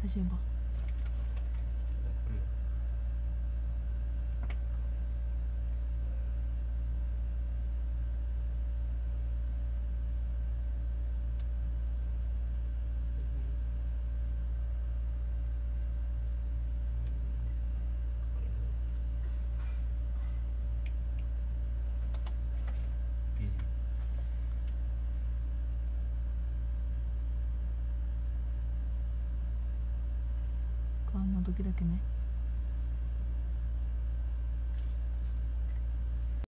还行吧。不安な時だけね。